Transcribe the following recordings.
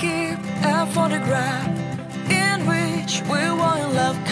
keep a photograph in which we were in love.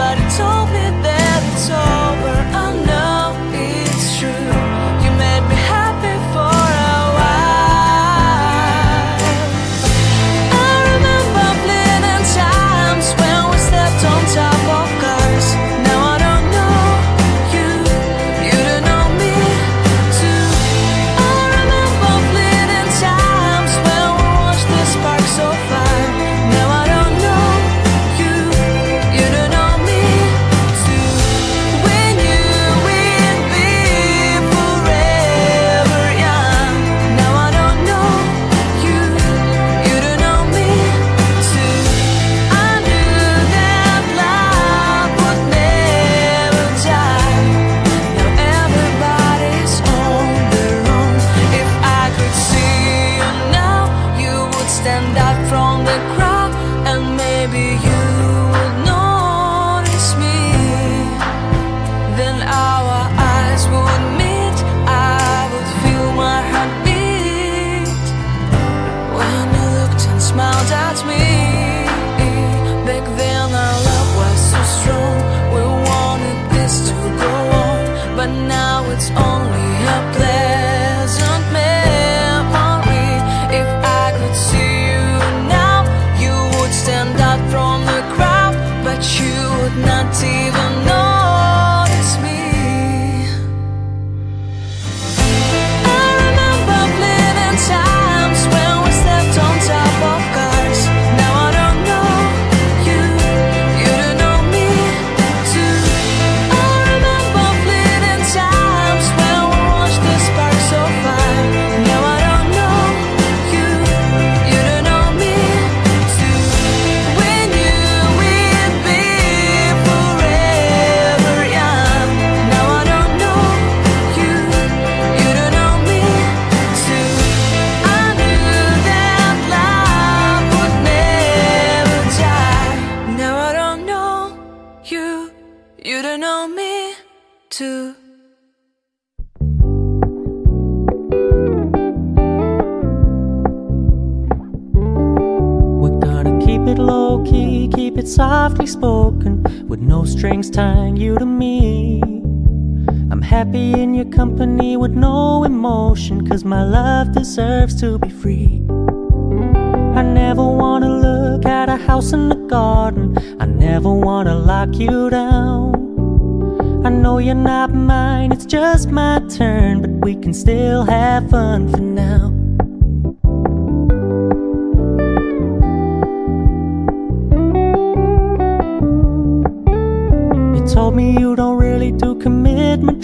Somebody told me that it's all You don't know me too. We're gonna keep it low key, keep it softly spoken, with no strings tying you to me. I'm happy in your company with no emotion, cause my love deserves to be free. I never wanna look at a house in a garden. I never wanna lock you down. I know you're not mine, it's just my turn, but we can still have fun for now.